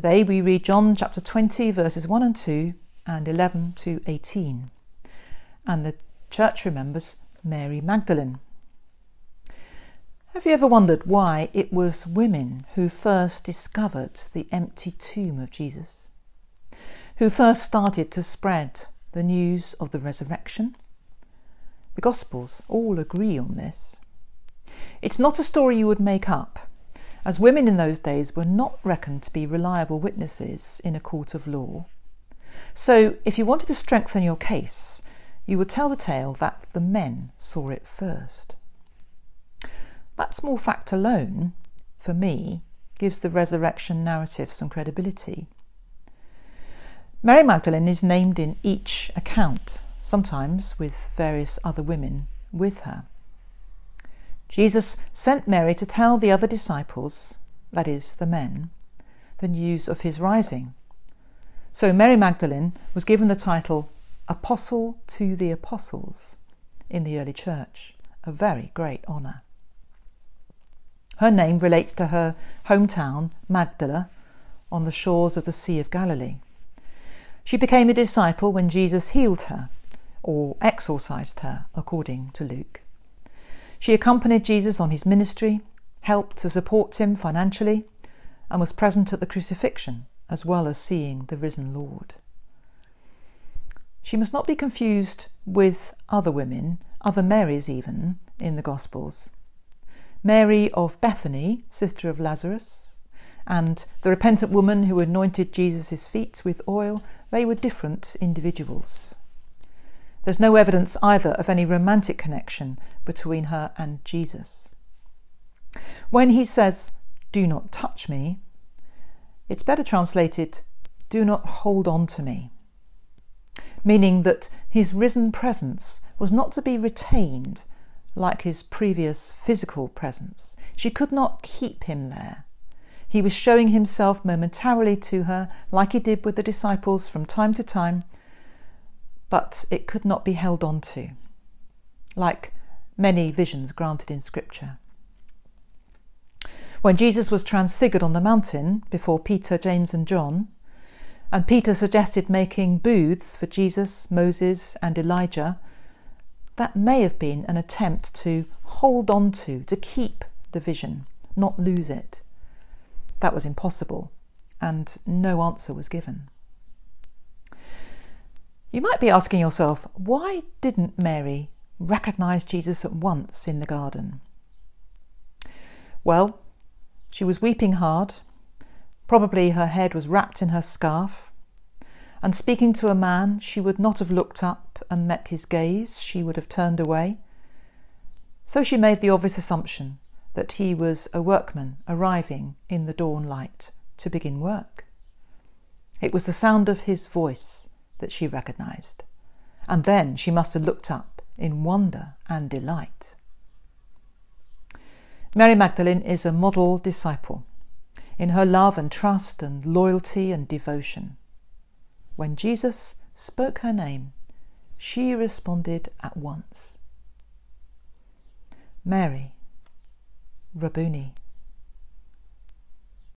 Today we read John chapter 20, verses 1 and 2, and 11 to 18. And the church remembers Mary Magdalene. Have you ever wondered why it was women who first discovered the empty tomb of Jesus? Who first started to spread the news of the resurrection? The Gospels all agree on this. It's not a story you would make up, as women in those days were not reckoned to be reliable witnesses in a court of law. So, if you wanted to strengthen your case, you would tell the tale that the men saw it first. That small fact alone, for me, gives the resurrection narrative some credibility. Mary Magdalene is named in each account, sometimes with various other women with her. Jesus sent Mary to tell the other disciples, that is, the men, the news of his rising. So Mary Magdalene was given the title Apostle to the Apostles in the early church, a very great honour. Her name relates to her hometown, Magdala, on the shores of the Sea of Galilee. She became a disciple when Jesus healed her, or exorcised her, according to Luke. She accompanied Jesus on his ministry, helped to support him financially, and was present at the crucifixion, as well as seeing the risen Lord. She must not be confused with other women, other Marys even, in the Gospels. Mary of Bethany, sister of Lazarus, and the repentant woman who anointed Jesus' feet with oil, they were different individuals. There's no evidence either of any romantic connection between her and Jesus. When he says, Do not touch me, it's better translated, Do not hold on to me, meaning that his risen presence was not to be retained like his previous physical presence. She could not keep him there. He was showing himself momentarily to her, like he did with the disciples from time to time, but it could not be held on to, like many visions granted in Scripture. When Jesus was transfigured on the mountain before Peter, James, and John, and Peter suggested making booths for Jesus, Moses, and Elijah that may have been an attempt to hold on to, to keep the vision, not lose it. That was impossible, and no answer was given. You might be asking yourself, why didn't Mary recognize Jesus at once in the garden? Well, she was weeping hard. Probably her head was wrapped in her scarf, and speaking to a man, she would not have looked up and met his gaze, she would have turned away. So she made the obvious assumption that he was a workman arriving in the dawn light to begin work. It was the sound of his voice that she recognized, and then she must have looked up in wonder and delight. Mary Magdalene is a model disciple in her love and trust and loyalty and devotion. When Jesus spoke her name, she responded at once Mary, Rabboni.